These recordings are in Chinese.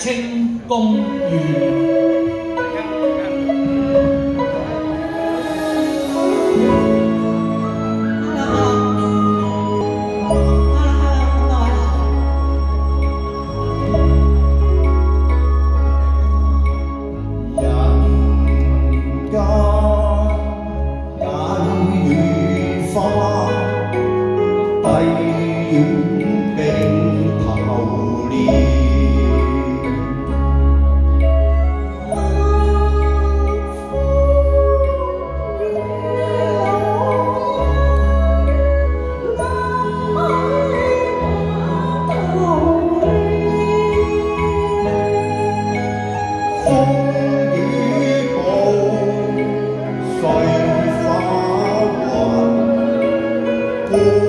清宫怨。day.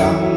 down.